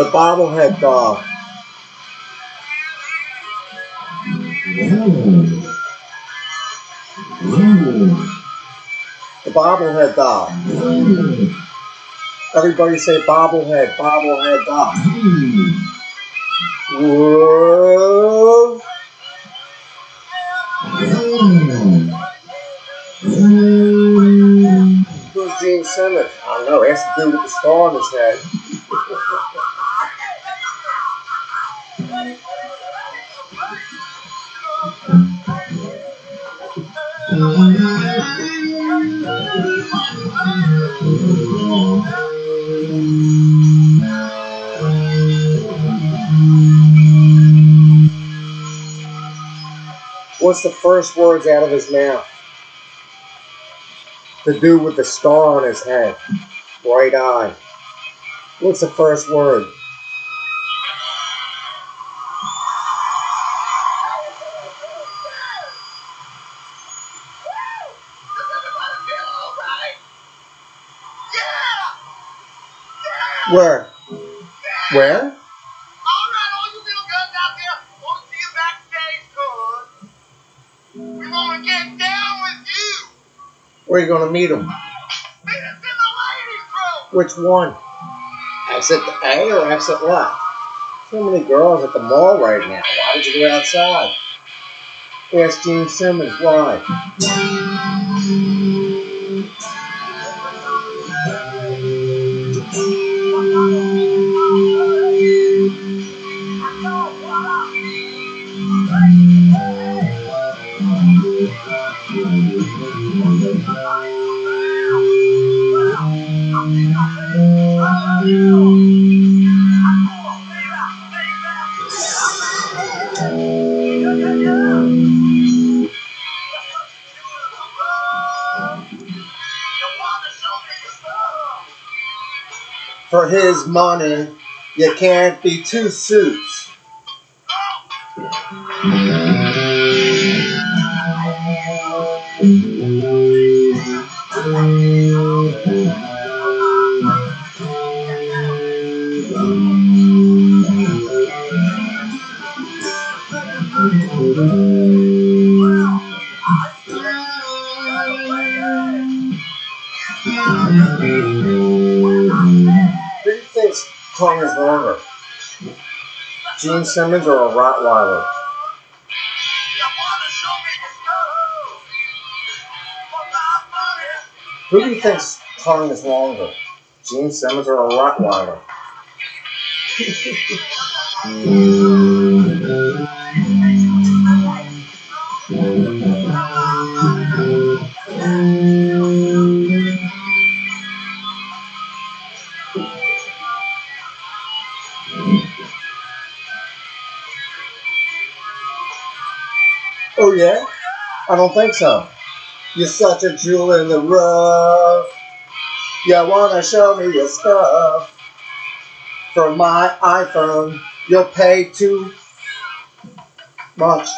The bobblehead dog. Uh, the bobblehead dog. Uh, everybody say bobblehead, bobblehead dog. Uh, Whoa. Who's Gene Simmons? I don't know. He has to do with the star on his head. What's the first words out of his mouth? The dude with the star on his head. Right eye. What's the first word? With you. Where are you going to meet him? Meet us in the ladies' room. Which one? Exit A or exit left? So many girls at the mall right now. Why did you go outside? Ask Gene Simmons why. For his money, you can't be two suits. Tongue is longer? Gene Simmons or a Rottweiler? Who do you think's tongue is longer? Gene Simmons or a Rottweiler? Hmm. Oh yeah? I don't think so. You're such a jewel in the rough. You wanna show me your stuff. For my iPhone, you'll pay too much.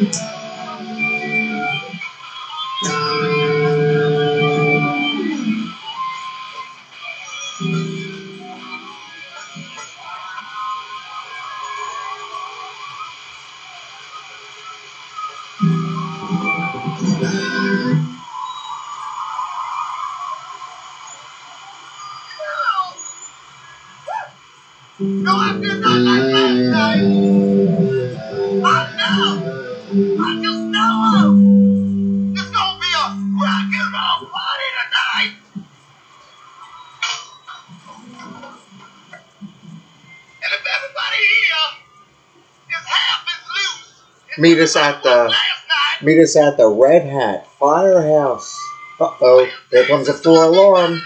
No, I did not like last night. I know. I just know. It's gonna be a rock and roll party tonight. And if everybody here is half as loose Meet us at the- Meet us at the Red Hat Firehouse. Uh oh, there comes a four alarm.